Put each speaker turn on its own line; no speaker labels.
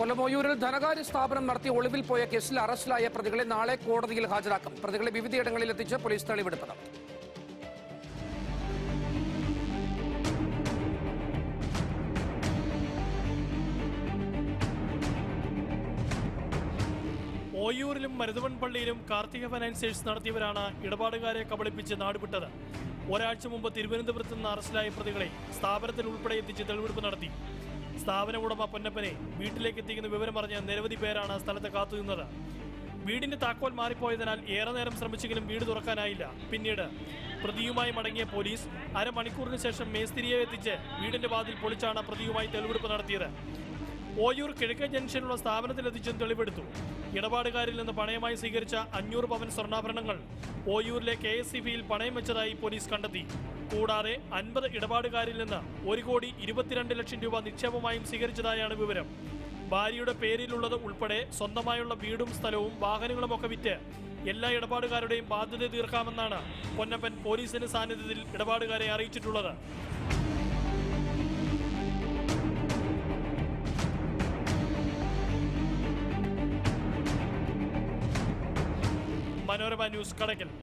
കൊല്ലം ഒയൂരിൽ ധനകാര്യ സ്ഥാപനം നടത്തി ഒളിവിൽ പോയ കേസിൽ അറസ്റ്റിലായ പ്രതികളെ നാളെ കോടതിയിൽ ഹാജരാക്കും. പ്രതികളെ വിവിധയിടങ്ങളിൽ എത്തിച്ച് പോലീസ് തെളിവെടുപ്പ്
ഓയൂരിലും മരുതവൻ പള്ളിയിലും കാർത്തിക ഫൈനാൻസേഴ്സ് നടത്തിയവരാണ് ഇടപാടുകാരെ കബളിപ്പിച്ച് നാടുവിട്ടത്. ഒരാഴ്ച മുമ്പ് തിരുവനന്തപുരത്ത് നിന്ന് അറസ്റ്റിലായ പ്രതികളെ സ്ഥാപനത്തിൽ ഉൾപ്പെടെ എത്തിച്ച് തെളിവെടുപ്പ് നടത്തി. സ്ഥാപന ഉടമ പൊന്നപ്പനെ വീട്ടിലേക്ക് എത്തിക്കുന്ന വിവരം പറഞ്ഞ നിരവധി പേരാണ് സ്ഥലത്ത് കാത്തുനിന്നത്. വീടിന്റെ താക്കോൽ മാറിപ്പോയതിനാൽ ഏറെ നേരം ശ്രമിച്ചെങ്കിലും വീട് തുറക്കാനായില്ല. പിന്നീട് പ്രതിയുമായി മടങ്ങിയ പോലീസ് അരമണിക്കൂറിന് ശേഷം മേസ്തിരിയെ എത്തിച്ച് വീടിന്റെ വാതിൽ പൊളിച്ചാണ് പ്രതിയുമായി തെളിവെടുപ്പ് നടത്തിയത്. ഓയൂർ കിഴക്കേ ജംഗ്ഷനിലുള്ള സ്ഥാപനത്തിലെത്തിച്ചും തെളിവെടുത്തു. ഇടപാടുകാരിൽ നിന്ന് പണയമായി സ്വീകരിച്ച അഞ്ഞൂറ് പവൻ സ്വർണാഭരണങ്ങൾ ഓയൂരിലെ കെ എസ് സി ബിയിൽ പണയം വെച്ചതായി പോലീസ് കണ്ടെത്തി. കൂടാതെ അൻപത് ഇടപാടുകാരിൽ നിന്ന് ഒരു കോടി ഇരുപത്തിരണ്ട് ലക്ഷം രൂപ നിക്ഷേപമായും സ്വീകരിച്ചതായാണ് വിവരം. ഭാര്യയുടെ പേരിലുള്ളത് ഉൾപ്പെടെ സ്വന്തമായുള്ള വീടും സ്ഥലവും വാഹനങ്ങളുമൊക്കെ വിറ്റ് എല്ലാ ഇടപാടുകാരുടെയും ബാധ്യത തീർക്കാമെന്നാണ് പൊന്നപ്പൻ പോലീസിന്റെ സാന്നിധ്യത്തിൽ ഇടപാടുകാരെ അറിയിച്ചിട്ടുള്ളത്. മനോരമ ന്യൂസ് കടക്കൽ